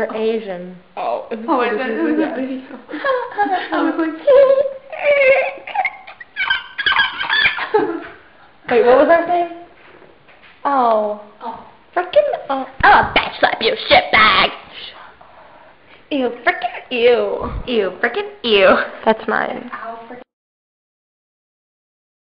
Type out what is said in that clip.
Or Asian. Oh, Oh, it was, it was a video. I was like, Wait, what was our thing? Oh. oh. Frickin' oh. oh I'll backslap you shitbag. Ew, frickin' ew. Ew, frickin' ew. That's mine.